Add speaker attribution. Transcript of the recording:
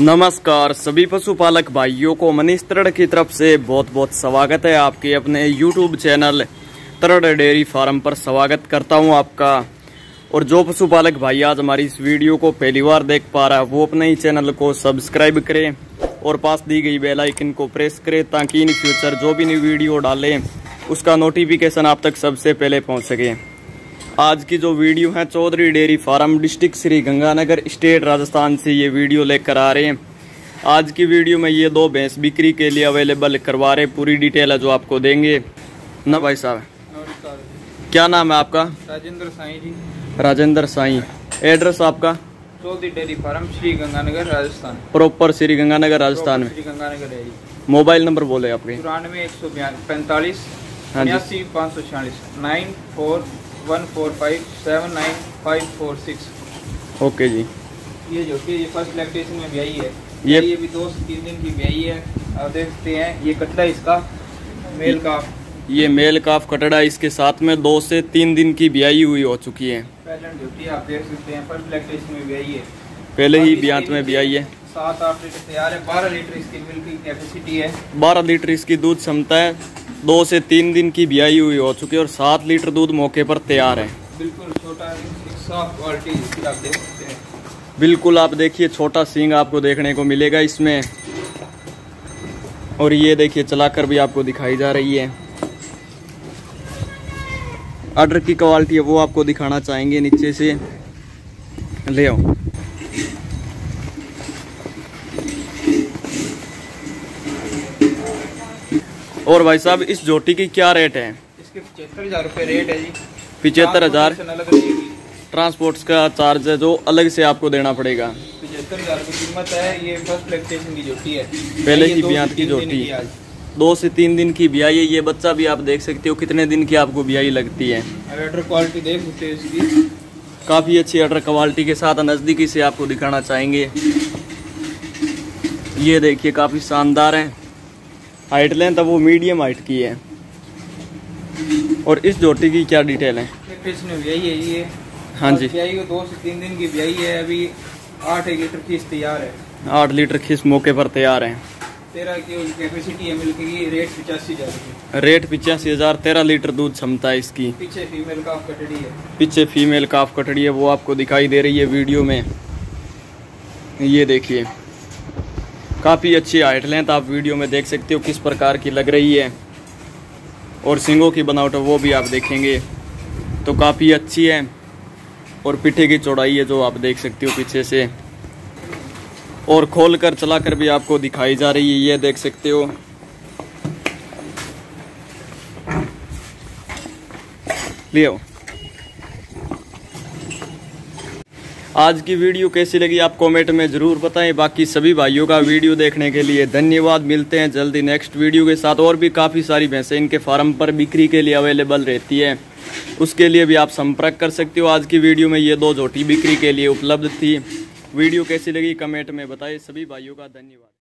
Speaker 1: नमस्कार, सभी पशुपालक भाइयों को मनीष तरड़ की तरफ़ से बहुत बहुत स्वागत है आपके अपने YouTube channel Tarad dairy farm पर स्वागत करता हूँ आपका। और जो पशुपालक भाई आज हमारी इस वीडियो को पहली बार देख पा रहा है, वो अपने ही चैनल को सब्सक्राइब करें और पास दी गई बेल आइकन को प्रेस करें ताकि इन फ्यूचर जो भी नई वीडियो डालें, उसका नोटिफिकेशन आप तक सबसे पहले पहुँच सके। आज की जो वीडियो है Chaudhary dairy farm district Shri Ganganagar state Rajasthan से ये वीडियो लेकर आ रहे हैं। आज की वीडियो में ये दो भैंस बिक्री के लिए अवेलेबल करवा रहे पूरी डिटेल है जो आपको देंगे। ना भाई साहब। क्या नाम है आपका?
Speaker 2: राजेंद्र साई जी।
Speaker 1: राजेंद्र साई। एड्रेस आपका?
Speaker 2: Chaudhary dairy farm Shri Ganganagar Rajasthan.
Speaker 1: Proper Shri Ganganagar Rajasthan में।
Speaker 2: श्री गंगानगर
Speaker 1: मोबाइल नंबर बोले आपके।
Speaker 2: चौरानवे एक सौ पैंतालीस। उन्यासी पाँच सौ छियालीस। Nine four one four five seven nine five four six.
Speaker 1: Okay जी।
Speaker 2: ये जो कि ये फ़र्स्ट लैक्टेशन में ब्याई है।
Speaker 1: ये-
Speaker 2: ये भी दो से तीन दिन की ब्याई है। आप देख सकते हैं ये कटड़ा इसका मेल का।
Speaker 1: ये मेल काफ कटड़ा इसके साथ में दो से तीन दिन की ब्याई हुई हो चुकी है।
Speaker 2: पहले आप देख सकते हैं फ़र्स्ट में ब्याई है।
Speaker 1: पहले ही ब्यात में ब्याई है।
Speaker 2: सात आठ लीटर तैयार है। बारह लीटर इसकी मिल्क की कैपेसिटी है।
Speaker 1: बारह लीटर इसकी दूध क्षमता है। दो से तीन दिन की ब्याई हुई हो चुकी है और सात लीटर दूध मौके पर तैयार है।
Speaker 2: बिल्कुल छोटा साफ़ क्वालिटी इसकी आप देख सकते हैं।
Speaker 1: बिल्कुल आप देखिए छोटा सींग आपको देखने को मिलेगा इसमें। और ये देखिए चलाकर भी आपको दिखाई जा रही है। अडर की क्वालिटी है वो आपको दिखाना चाहेंगे नीचे से। ले आओ। और भाई साहब इस जोटी की क्या रेट है?
Speaker 2: इसके पचहत्तर हज़ार रुपये रेट है जी।
Speaker 1: पिछहत्तर हज़ार? ट्रांसपोर्ट का चार्ज है जो अलग से आपको देना पड़ेगा।
Speaker 2: पचहत्तर हज़ार रुपये कीमत है ये फ़र्स्ट लैक्टेशन की जोटी है।
Speaker 1: पहले
Speaker 2: ये
Speaker 1: ही ब्यात की जोटी। दो से तीन दिन की ब्याई है ये बच्चा भी आप देख सकते हो कितने दिन की आपको ब्याई लगती है।
Speaker 2: रेडर क्वालिटी देख सकते हो इसकी।
Speaker 1: काफ़ी अच्छी अटर क्वालिटी के साथ नज़दीकी से आपको दिखाना चाहेंगे। ये देखिए काफ़ी शानदार है। हाइट लेंथ है वो मीडियम हाइट की है। और इस जोटी की क्या डिटेल है?
Speaker 2: है ये।
Speaker 1: हाँ जी।
Speaker 2: ब्याई दो से तीन दिन की ब्याई है। अभी आठ लीटर फ़ीस तैयार है।
Speaker 1: आठ लीटर खिस मौके पर तैयार है।
Speaker 2: तेरह की कैपेसिटी है मिल्क की। रेट पचासी हज़ार
Speaker 1: रेट पिचासी हज़ार तेरह लीटर दूध क्षमता है इसकी।
Speaker 2: पीछे फीमेल का कटड़ी है।
Speaker 1: पीछे फीमेल काफ कटड़ी है वो आपको दिखाई दे रही है वीडियो में। ये देखिए। काफ़ी अच्छी हाइट लेंथ आप वीडियो में देख सकते हो किस प्रकार की लग रही है। और सिंगों की बनावट वो भी आप देखेंगे। तो काफ़ी अच्छी है। और पिठे की चौड़ाई है जो आप देख सकते हो पीछे से। और खोल कर चला कर भी आपको दिखाई जा रही है, ये देख सकते हो। लियो। आज की वीडियो कैसी लगी आप कमेंट में ज़रूर बताएँ। बाकी सभी भाइयों का वीडियो देखने के लिए धन्यवाद। मिलते हैं जल्दी नेक्स्ट वीडियो के साथ। और भी काफ़ी सारी भैंसें इनके फार्म पर बिक्री के लिए अवेलेबल रहती है। उसके लिए भी आप संपर्क कर सकते हो। आज की वीडियो में ये दो झोटी बिक्री के लिए उपलब्ध थी। वीडियो कैसी लगी कमेंट में बताएँ। सभी भाइयों का धन्यवाद।